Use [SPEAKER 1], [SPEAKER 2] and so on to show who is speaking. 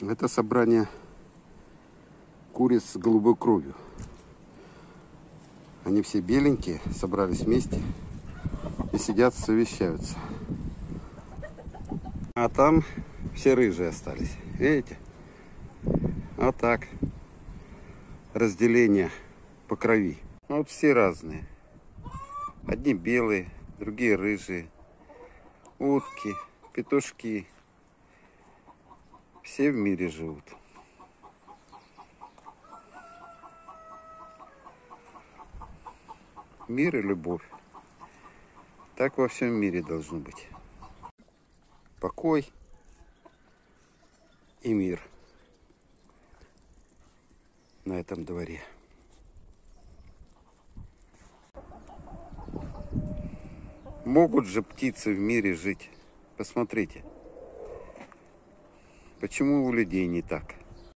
[SPEAKER 1] Это собрание куриц с голубой кровью. Они все беленькие, собрались вместе и сидят, совещаются. А там все рыжие остались. Видите? Вот так. Разделение по крови. Вот все разные. Одни белые, другие рыжие. Утки, петушки. Все в мире живут. Мир и любовь. Так во всем мире должно быть. Покой и мир на этом дворе. Могут же птицы в мире жить. Посмотрите. Почему у людей не так?